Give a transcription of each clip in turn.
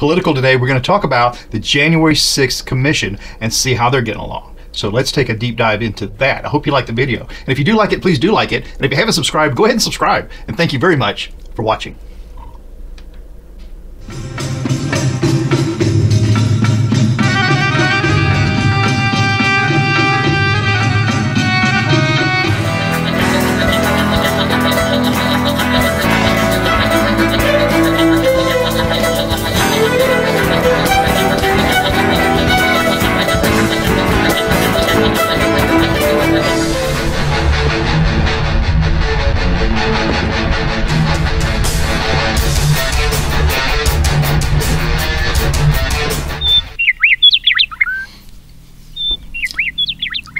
Political today, we're going to talk about the January 6th Commission and see how they're getting along. So let's take a deep dive into that. I hope you like the video. And if you do like it, please do like it. And if you haven't subscribed, go ahead and subscribe. And thank you very much for watching.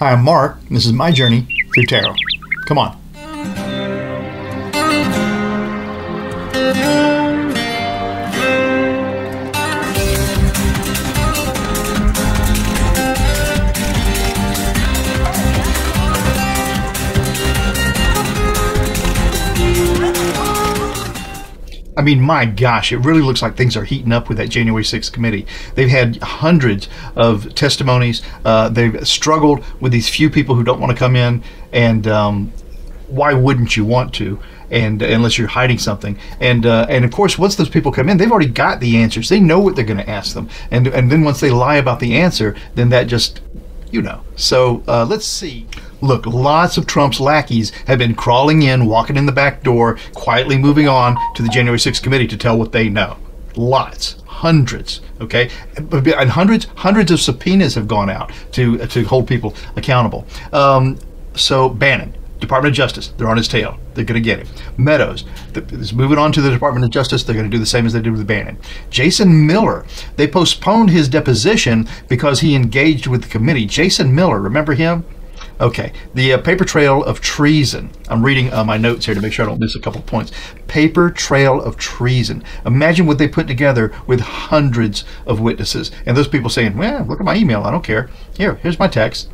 Hi, I'm Mark. And this is my journey through tarot. Come on. I mean, my gosh, it really looks like things are heating up with that January 6th committee. They've had hundreds of testimonies. Uh, they've struggled with these few people who don't want to come in, and um, why wouldn't you want to? And unless you're hiding something, and uh, and of course, once those people come in, they've already got the answers. They know what they're going to ask them, and and then once they lie about the answer, then that just you know. So uh, let's see. Look, lots of Trump's lackeys have been crawling in, walking in the back door, quietly moving on to the January 6th committee to tell what they know. Lots, hundreds, okay? And hundreds, hundreds of subpoenas have gone out to to hold people accountable. Um, so Bannon, Department of Justice, they're on his tail. They're going to get him. Meadows is moving on to the Department of Justice. They're going to do the same as they did with Bannon. Jason Miller, they postponed his deposition because he engaged with the committee. Jason Miller, remember him? Okay, the uh, paper trail of treason. I'm reading uh, my notes here to make sure I don't miss a couple points. Paper trail of treason. Imagine what they put together with hundreds of witnesses. And those people saying, well, look at my email. I don't care. Here, here's my text.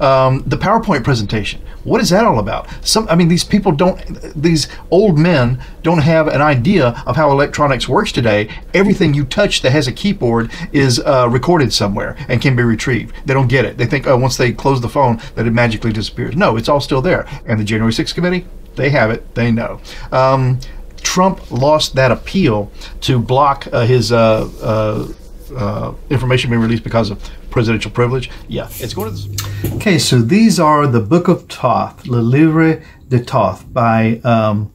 Um, the PowerPoint presentation. What is that all about? Some, I mean, these people don't, these old men don't have an idea of how electronics works today. Everything you touch that has a keyboard is uh, recorded somewhere and can be retrieved. They don't get it. They think, oh, once they close the phone, that it magically disappears. No, it's all still there. And the January 6th committee, they have it. They know. Um, Trump lost that appeal to block uh, his uh, uh, uh information being released because of presidential privilege. Yeah, it's going to. Okay, so these are the Book of Thoth, Le Livre de Toth by um,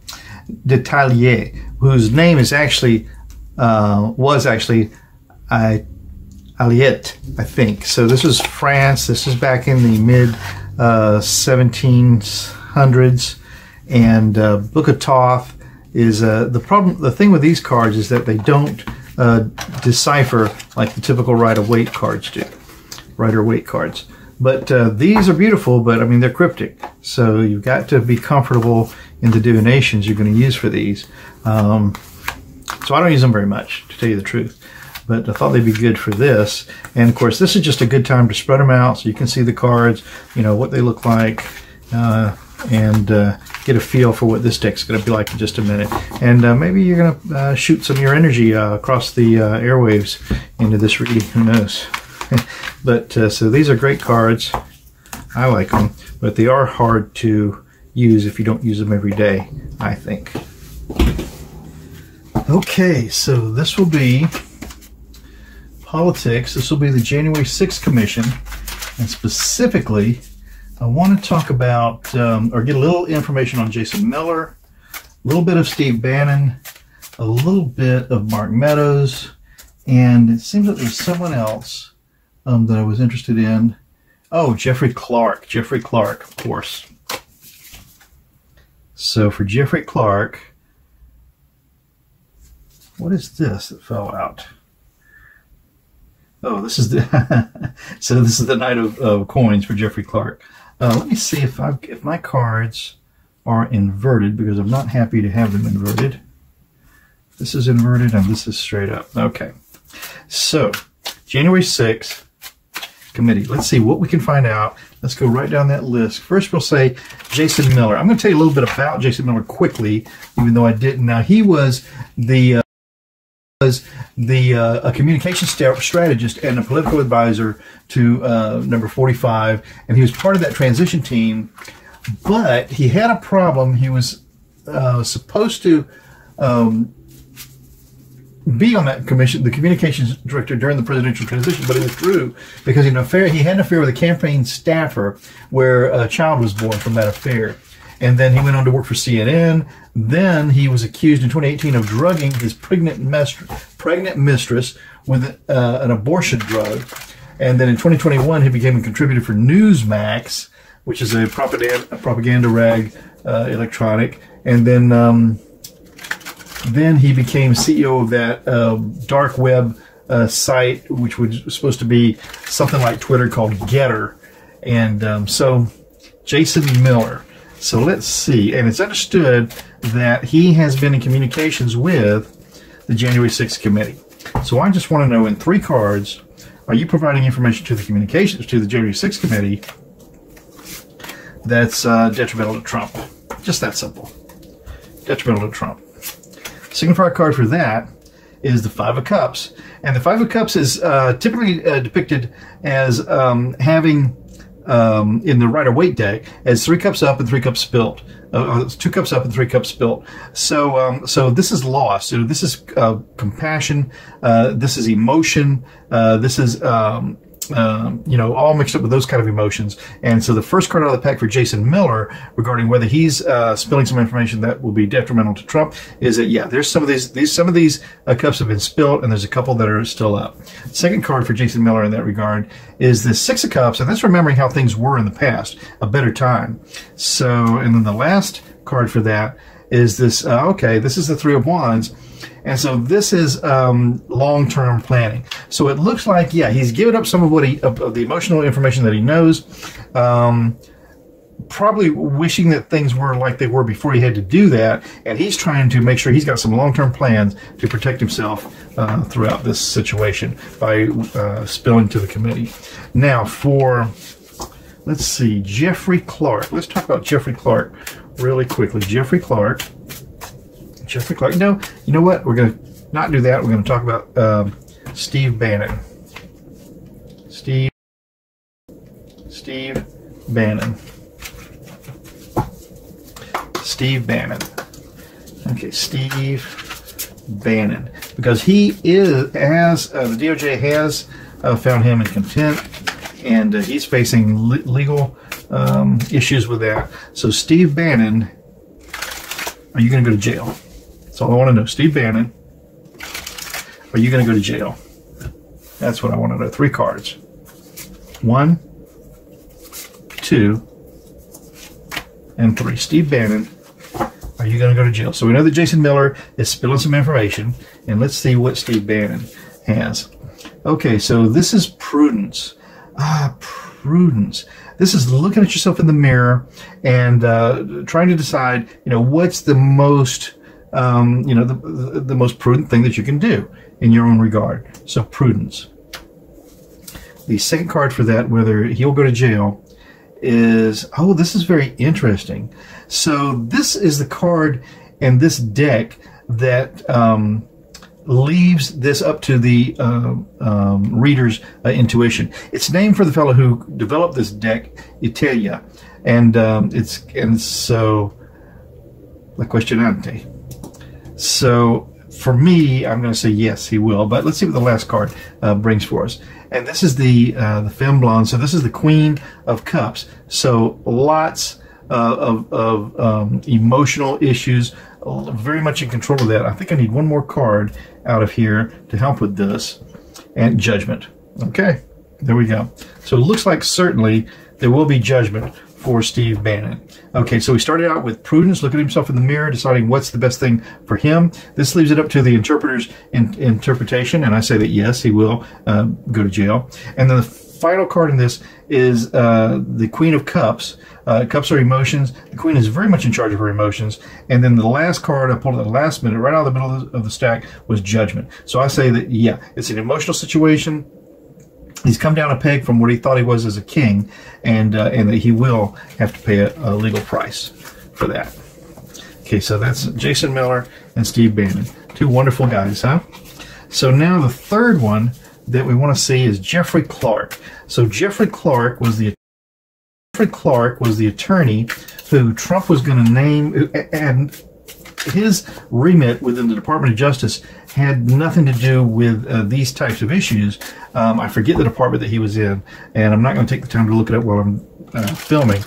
de Talier, whose name is actually uh, was actually I. Alliette, I think. So this is France. This is back in the mid uh, 1700s, and uh, Book of Thoth is uh, the problem. The thing with these cards is that they don't uh, decipher like the typical Rider-Waite cards do. Rider-Waite cards. But uh, these are beautiful, but I mean, they're cryptic. So you've got to be comfortable in the divinations you're going to use for these. Um, so I don't use them very much, to tell you the truth. But I thought they'd be good for this. And of course, this is just a good time to spread them out so you can see the cards, you know, what they look like, uh, and uh, get a feel for what this deck's going to be like in just a minute. And uh, maybe you're going to uh, shoot some of your energy uh, across the uh, airwaves into this reading. Who knows? but uh, so these are great cards. I like them, but they are hard to use if you don't use them every day, I think. Okay, so this will be politics. This will be the January 6th Commission, and specifically, I want to talk about um, or get a little information on Jason Miller, a little bit of Steve Bannon, a little bit of Mark Meadows, and it seems that there's someone else um, that I was interested in. Oh, Jeffrey Clark. Jeffrey Clark, of course. So for Jeffrey Clark, what is this that fell out? Oh, this is the so this is the knight of, of coins for Jeffrey Clark. Uh, let me see if I if my cards are inverted because I'm not happy to have them inverted. This is inverted and this is straight up. Okay, so January 6th, committee. Let's see what we can find out. Let's go right down that list. First, we'll say Jason Miller. I'm going to tell you a little bit about Jason Miller quickly, even though I didn't. Now, he was the uh, was the uh, a communication st- strategist and a political advisor to uh, number 45 and he was part of that transition team but he had a problem he was uh, supposed to um, be on that commission the communications director during the presidential transition but he withdrew because he, affair, he had an affair with a campaign staffer where a child was born from that affair and then he went on to work for CNN. Then he was accused in 2018 of drugging his pregnant, pregnant mistress with uh, an abortion drug. And then in 2021, he became a contributor for Newsmax, which is a propaganda, a propaganda rag uh, electronic. And then um, then he became CEO of that uh, dark web uh, site, which was supposed to be something like Twitter called GETTR. And um, so Jason Miller so let's see. And it's understood that he has been in communications with the January 6th committee. So I just want to know in three cards, are you providing information to the communications to the January 6th committee that's uh, detrimental to Trump? Just that simple. Detrimental to Trump. Signifier card for that is the Five of Cups. And the Five of Cups is uh, typically uh, depicted as um, having um, in the Rider Waite deck as three cups up and three cups spilt. Uh, uh, two cups up and three cups spilt. So, um, so this is loss. So this is uh, compassion. Uh, this is emotion. This is um, you know, all mixed up with those kind of emotions. And so the first card out of the pack for Jason Miller regarding whether he's uh, spilling some information that will be detrimental to Trump is that yeah, there's some of these, these some of these uh, cups have been spilled, and there's a couple that are still up. Second card for Jason Miller in that regard is the Six of Cups, and that's remembering how things were in the past, a better time. So, and then the last card for that is this. Uh, okay, this is the Three of Wands and so this is um, long-term planning. So it looks like, yeah, he's given up some of what he of, the emotional information that he knows. Um, probably wishing that things were like they were before he had to do that, and he's trying to make sure he's got some long-term plans to protect himself uh, throughout this situation by uh, spilling to the committee. Now, for let's see, Jeffrey Clark. Let's talk about Jeffrey Clark really quickly. Jeffrey Clark Jeffrey Clark. No, you know what? We're going to not do that. We're going to talk about um, Steve Bannon. Steve. Steve Bannon. Steve Bannon. Okay, Steve Bannon. Because he is, as uh, the DOJ has uh, found him in contempt, and uh, he's facing le legal um, issues with that. So, Steve Bannon, are you going to go to jail? That's all I want to know. Steve Bannon, are you going to go to jail? That's what I want to know. Three cards. One, two, and three. Steve Bannon, are you going to go to jail? So we know that Jason Miller is spilling some information, and let's see what Steve Bannon has. Okay, so this is prudence. Ah, prudence. This is looking at yourself in the mirror and uh, trying to decide, you know, what's the most um, you know, the, the most prudent thing that you can do in your own regard. So prudence. The second card for that, whether he'll go to jail, is oh, this is very interesting. So this is the card in this deck that um, leaves this up to the uh, um, reader's uh, intuition. It's named for the fellow who developed this deck, Etteilla, and um, it's and so la questionante. So for me, I'm going to say yes, he will. But let's see what the last card uh, brings for us. And this is the uh, the femme blonde. So this is the Queen of Cups. So lots uh, of, of um, emotional issues, very much in control of that. I think I need one more card out of here to help with this. And Judgment. Okay, there we go. So it looks like certainly there will be judgment for Steve Bannon. Okay, so he started out with prudence, looking at himself in the mirror, deciding what's the best thing for him. This leaves it up to the interpreter's in, interpretation, and I say that yes, he will uh, go to jail. And then the final card in this is uh, the Queen of Cups. Uh, cups are emotions. The Queen is very much in charge of her emotions. And then the last card I pulled at the last minute, right out of the middle of the, of the stack, was Judgment. So I say that, yeah, it's an emotional situation he's come down a peg from what he thought he was as a king, and uh, and that he will have to pay a, a, legal price for that. Okay, so that's Jason Miller and Steve Bannon, two wonderful guys, huh? So now the third one that we want to see is Jeffrey Clark. So Jeffrey Clark was the Jeffrey Clark was the attorney who Trump was going to name, and his remit within the Department of Justice had nothing to do with uh, these types of issues. Um, I forget the department that he was in, and I'm not going to take the time to look it up while I'm uh, filming.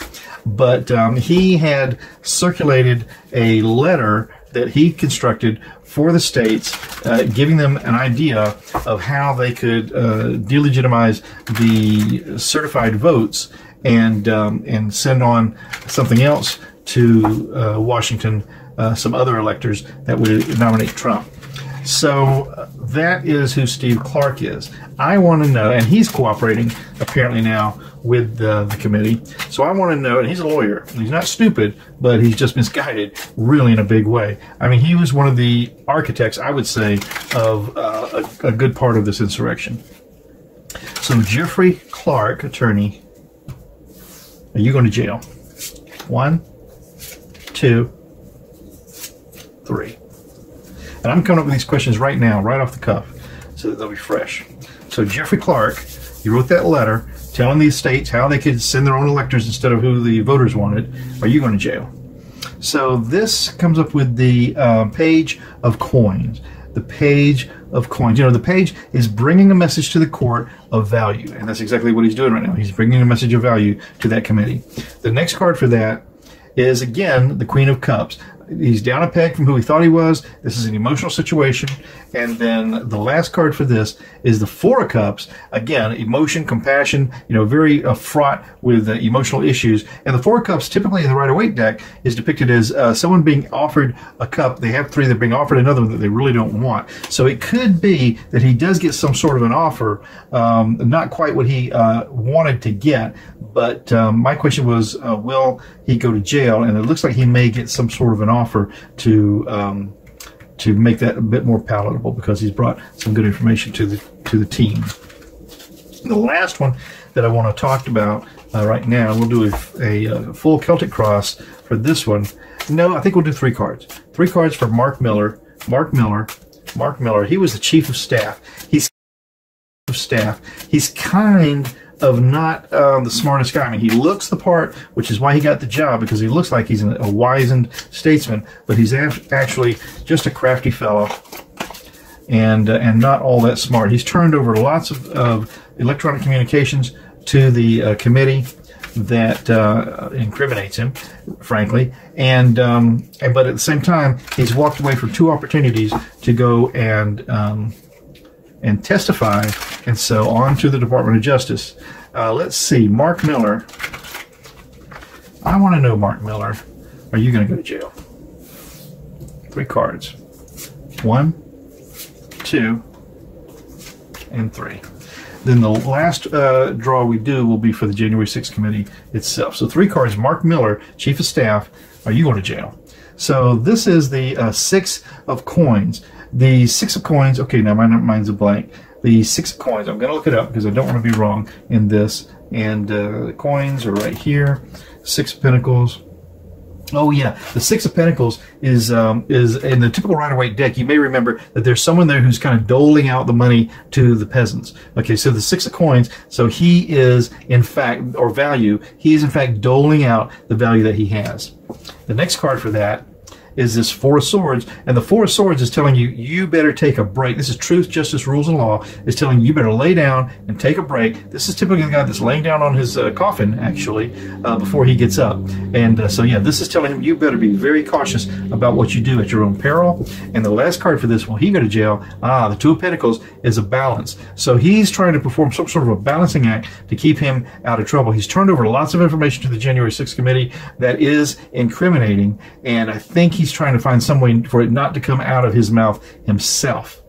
But um, he had circulated a letter that he constructed for the states, uh, giving them an idea of how they could uh, delegitimize the certified votes and um, and send on something else to uh, Washington, uh, some other electors that would nominate Trump. So uh, that is who Steve Clark is. I want to know, and he's cooperating apparently now with uh, the committee. So I want to know, and he's a lawyer. He's not stupid, but he's just misguided really in a big way. I mean, he was one of the architects, I would say, of uh, a, a good part of this insurrection. So Jeffrey Clark, attorney, are you going to jail? One, two, three. And I'm coming up with these questions right now, right off the cuff, so that they'll be fresh. So Jeffrey Clark, you wrote that letter telling the states how they could send their own electors instead of who the voters wanted. Are you going to jail? So this comes up with the uh, page of coins. The page of coins. You know, the page is bringing a message to the court of value, and that's exactly what he's doing right now. He's bringing a message of value to that committee. The next card for that is again the Queen of Cups he's down a peg from who he thought he was. This is an emotional situation. And then the last card for this is the Four of Cups. Again, emotion, compassion, you know, very uh, fraught with uh, emotional issues. And the Four of Cups, typically in the Rider Waite deck, is depicted as uh, someone being offered a cup. They have three, they're being offered another one that they really don't want. So it could be that he does get some sort of an offer, um, not quite what he uh, wanted to get. But um, my question was, uh, will he go to jail? And it looks like he may get some sort of an offer to um, to make that a bit more palatable because he's brought some good information to the to the team. The last one that I want to talk about uh, right now, we'll do a, a, a, full Celtic cross for this one. No, I think we'll do three cards. Three cards for Mark Miller. Mark Miller. Mark Miller. He was the chief of staff. He's of staff. He's kind of not uh, the smartest guy. I mean, he looks the part, which is why he got the job because he looks like he's a wizened statesman, but he's actually just a crafty fellow and uh, and not all that smart. He's turned over lots of, of electronic communications to the uh, committee that uh, incriminates him, frankly, and, um, and but at the same time, he's walked away from two opportunities to go and um, and testify, and so on to the Department of Justice. Uh, let's see, Mark Miller. I want to know, Mark Miller, are you going to go to jail? Three cards. One, two, and three. Then the last uh, draw we do will be for the January 6th committee itself. So three cards, Mark Miller, Chief of Staff, are you going to jail? So this is the uh, six of coins. The six of coins, okay, now my mine's a blank. The six of coins, I'm going to look it up because I don't want to be wrong in this. And uh, the coins are right here. Six of Pentacles. Oh yeah, the Six of Pentacles is um, is in the typical Rider Waite deck. You may remember that there's someone there who's kind of doling out the money to the peasants. Okay, so the Six of Coins. So he is in fact, or value, he is in fact doling out the value that he has. The next card for that is this Four of Swords, and the Four of Swords is telling you you better take a break. This is truth, justice, rules, and law. Is telling you you better lay down and take a break. This is typically the guy that's laying down on his uh, coffin actually uh, before he gets up, and uh, so yeah, this is telling him you better be very cautious about what you do at your own peril. And the last card for this, will he go to jail? Ah, the Two of Pentacles is a balance. So he's trying to perform some sort of a balancing act to keep him out of trouble. He's turned over lots of information to the January 6th committee that is incriminating, and I think he's trying to find some way for it not to come out of his mouth himself.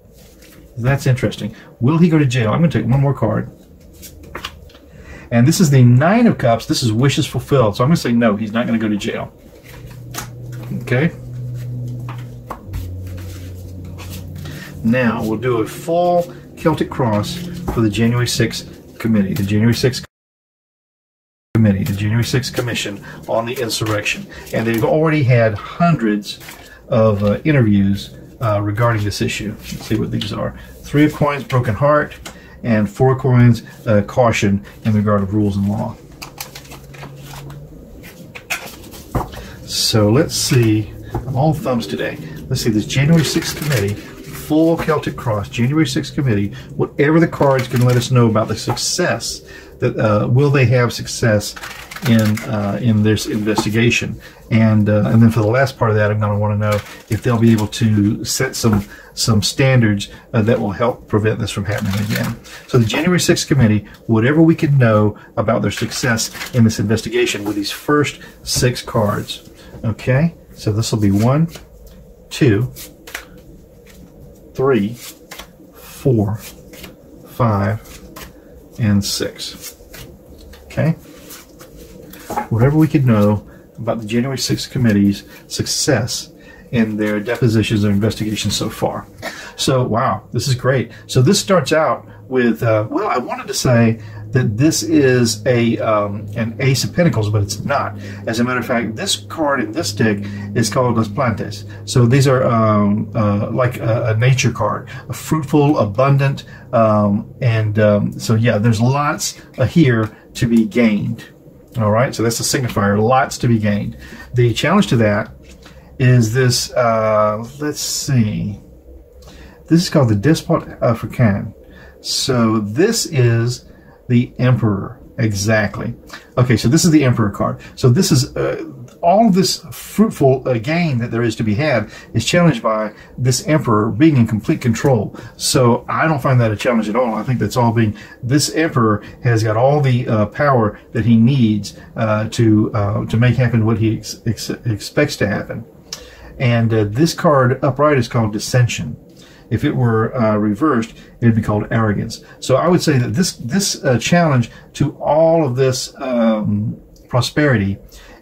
That's interesting. Will he go to jail? I'm going to take one more card. And this is the Nine of Cups. This is wishes fulfilled. So I'm going to say no, he's not going to go to jail. Okay? Now, we'll do a full Celtic cross for the January 6th committee. The January 6th Committee, the January 6th Commission on the Insurrection. And they've already had hundreds of uh, interviews uh, regarding this issue. Let's see what these are. Three of coins, broken heart, and four coins, uh, caution in regard of rules and law. So let's see. I'm all thumbs today. Let's see this January 6th committee, full Celtic Cross, January 6th committee, whatever the cards can let us know about the success that uh, will they have success in uh, in this investigation, and uh, and then for the last part of that, I'm going to want to know if they'll be able to set some some standards uh, that will help prevent this from happening again. So the January 6th committee, whatever we can know about their success in this investigation with these first six cards. Okay, so this will be one, two, three, four, five, and six. Okay whatever we could know about the January 6th committee's success in their depositions or investigations so far. So, wow, this is great. So, this starts out with, uh, well, I wanted to say that this is a um, an ace of pentacles, but it's not. As a matter of fact, this card in this deck is called Las Plantas. So these are um, uh, like a, a, nature card, a fruitful, abundant, um, and um, so yeah, there's lots uh, here to be gained. All right, so that's a signifier, lots to be gained. The challenge to that is this, uh, let's see, this is called the Despot Africain. So this is the Emperor, exactly. Okay, so this is the Emperor card. So this is, uh, all this fruitful uh, gain that there is to be had is challenged by this emperor being in complete control. So I don't find that a challenge at all. I think that's all being this emperor has got all the uh, power that he needs uh, to uh, to make happen what he ex ex expects to happen. And uh, this card upright is called dissension. If it were uh, reversed, it would be called arrogance. So I would say that this this challenge to all of this um, prosperity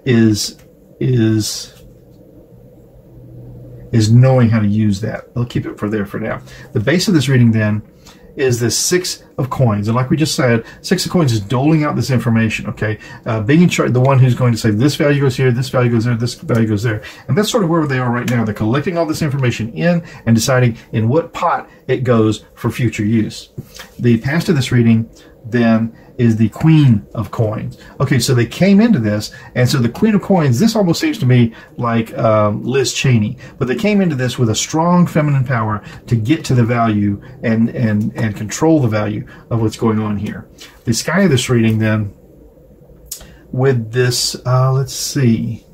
is is is knowing how to use that. I'll keep it for there for now. The base of this reading then is the six of coins. And like we just said, six of coins is doling out this information, okay? Uh, being in charge, the one who's going to say this value goes here, this value goes there, this value goes there. And that's sort of where they are right now. They're collecting all this information in and deciding in what pot it goes for future use. The past of this reading then is the queen of coins. Okay, so they came into this, and so the queen of coins, this almost seems to me like um, Liz Cheney, but they came into this with a strong feminine power to get to the value and, and, and control the value of what's going on here. The sky of this reading then, with this, uh, let's see,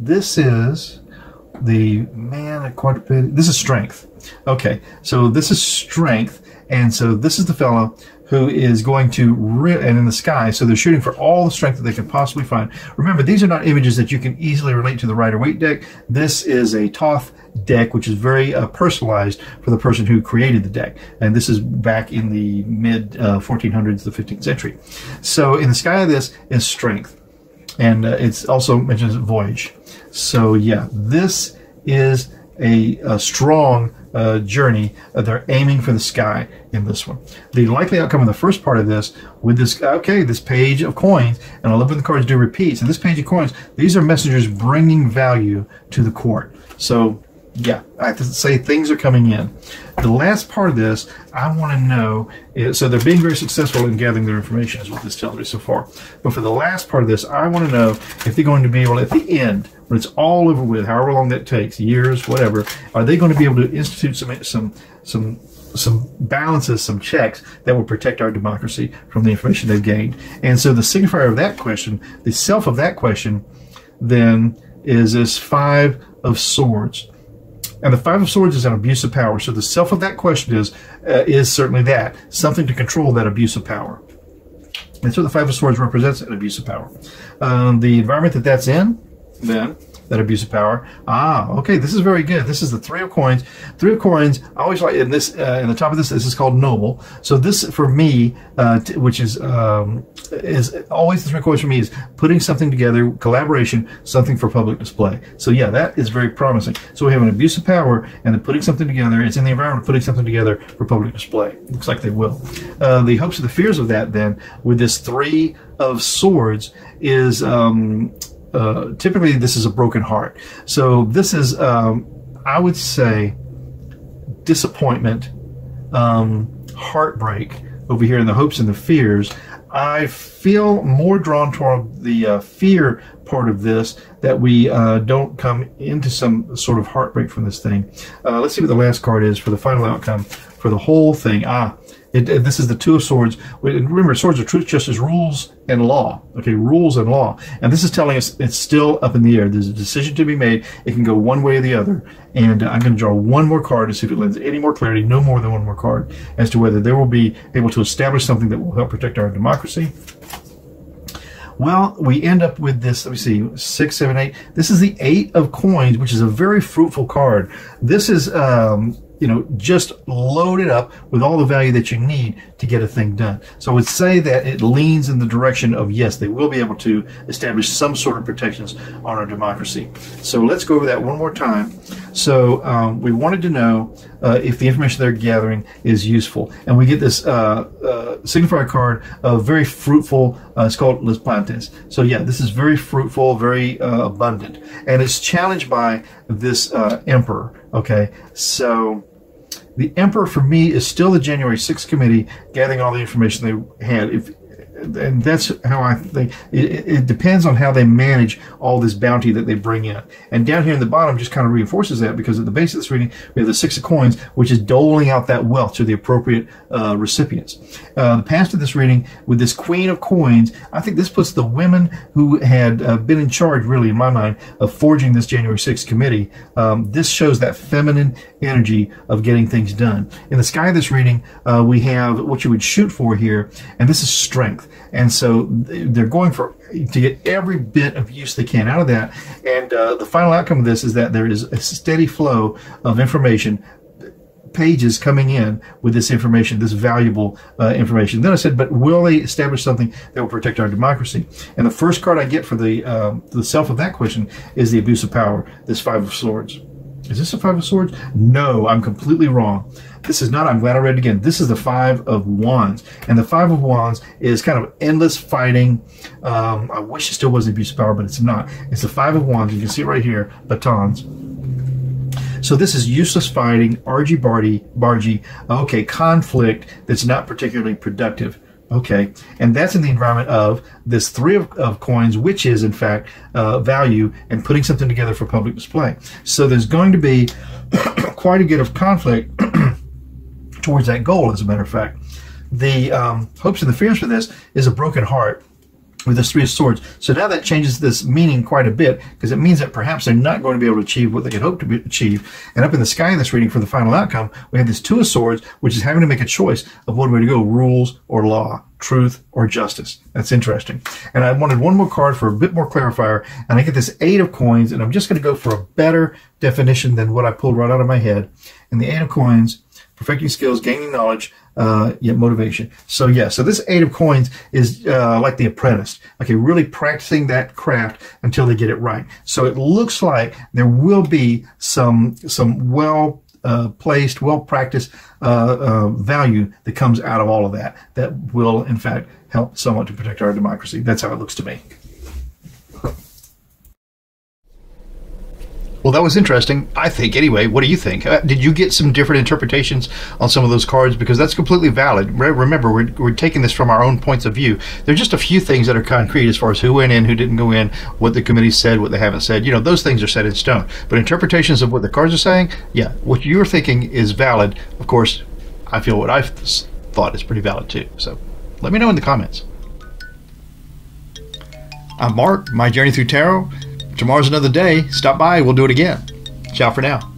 this is the man at quadruped, this is strength. Okay, so this is strength, and so this is the fellow who is going to re- and in the sky. So they're shooting for all the strength that they can possibly find. Remember, these are not images that you can easily relate to the Rider Waite deck. This is a Thoth deck, which is very uh, personalized for the person who created the deck. And this is back in the mid uh, 1400s, the 15th century. So in the sky of this is strength. And uh, it's also mentions voyage. So yeah, this is a, a strong uh, journey. Uh, they're aiming for the sky in this one. The likely outcome of the first part of this, with this, okay, this page of coins, and I love when the cards do repeats. And this page of coins, these are messengers bringing value to the court. So, yeah, I have to say things are coming in. The last part of this, I want to know, is, so they're being very successful in gathering their information, is what this tells me so far. But for the last part of this, I want to know if they're going to be able, at the end, when it's all over with, however long that takes, years, whatever, are they going to be able to institute some some some some balances, some checks that will protect our democracy from the information they've gained? And so the signifier of that question, the self of that question, then is this five of swords. And the Five of Swords is an abuse of power. So the self of that question is uh, is certainly that something to control that abuse of power. And so the Five of Swords represents an abuse of power. Um, the environment that that's in then that abuse of power. Ah, okay, this is very good. This is the three of coins. Three of coins. I always like in this uh, in the top of this. This is called noble. So this for me, uh, which is um, is always the three of coins for me is putting something together, collaboration, something for public display. So yeah, that is very promising. So we have an abuse of power and then putting something together. It's in the environment, putting something together for public display. Looks like they will. Uh, the hopes and the fears of that then with this three of swords is um, uh, typically this is a broken heart. So this is, um, I would say, disappointment, um, heartbreak over here in the hopes and the fears, I feel more drawn toward the uh, fear part of this that we uh, don't come into some sort of heartbreak from this thing. Uh, let's see what the last card is for the final outcome for the whole thing. Ah, it, it, this is the Two of Swords. Remember, Swords of Truth, Justice, rules and law. Okay, rules and law. And this is telling us it's still up in the air. There's a decision to be made. It can go one way or the other. And I'm going to draw one more card to see if it lends any more clarity, no more than one more card, as to whether they will be able to establish something that will help protect our democracy. Well, we end up with this, let me see, six, seven, eight. This is the eight of coins, which is a very fruitful card. This is, um, you know, just load it up with all the value that you need to get a thing done. So I would say that it leans in the direction of yes, they will be able to establish some sort of protections on our democracy. So let's go over that one more time. So um, we wanted to know uh, if the information they're gathering is useful, and we get this uh, uh, signifier card of very fruitful. Uh, it's called Les Plantes. So yeah, this is very fruitful, very uh, abundant, and it's challenged by this uh, emperor. Okay, so the emperor for me is still the January 6th committee gathering all the information they had. If and that's how I think it, it, depends on how they manage all this bounty that they bring in. And down here in the bottom just kind of reinforces that because at the base of this reading, we have the Six of Coins, which is doling out that wealth to the appropriate uh, recipients. Uh, the past of this reading, with this Queen of Coins, I think this puts the women who had uh, been in charge, really, in my mind, of forging this January 6th committee. Um, this shows that feminine energy of getting things done. In the sky of this reading, uh, we have what you would shoot for here, and this is strength. And so they're going for to get every bit of use they can out of that. And uh, the final outcome of this is that there is a steady flow of information pages coming in with this information, this valuable uh, information. Then I said, but will they establish something that will protect our democracy? And the first card I get for the um, the self of that question is the abuse of power, this Five of Swords. Is this a Five of Swords? No, I'm completely wrong. This is not, I'm glad I read it again. This is the Five of Wands. And the Five of Wands is kind of endless fighting. Um, I wish it still was abuse of power, but it's not. It's the Five of Wands. You can see it right here, batons. So this is useless fighting, argy bargy, bargy, okay, conflict that's not particularly productive. Okay, and that's in the environment of this three of, of coins, which is in fact uh, value and putting something together for public display. So there's going to be quite a bit of conflict towards that goal, as a matter of fact. The um, hopes and the fears for this is a broken heart with this three of swords. So now that changes this meaning quite a bit because it means that perhaps they're not going to be able to achieve what they had hoped to be, achieve. And up in the sky in this reading for the final outcome, we have this two of swords, which is having to make a choice of what way to go, rules or law, truth or justice. That's interesting. And I wanted one more card for a bit more clarifier. And I get this eight of coins, and I'm just going to go for a better definition than what I pulled right out of my head. And the eight of coins perfecting skills, gaining knowledge, uh, yet motivation. So yeah, so this eight of coins is uh, like the apprentice. Okay, really practicing that craft until they get it right. So it looks like there will be some some well uh, placed, well practiced uh, uh, value that comes out of all of that. That will in fact help somewhat to protect our democracy. That's how it looks to me. Well, that was interesting. I think, anyway. What do you think? Uh, did you get some different interpretations on some of those cards? Because that's completely valid. Re- remember, we're, we're taking this from our own points of view. There are just a few things that are concrete as far as who went in, who didn't go in, what the committee said, what they haven't said. You know, those things are set in stone. But interpretations of what the cards are saying, yeah, what you're thinking is valid. Of course, I feel what I've thought is pretty valid too. So let me know in the comments. I'm Mark, My Journey Through Tarot. Tomorrow's another day. Stop by. We'll do it again. Ciao for now.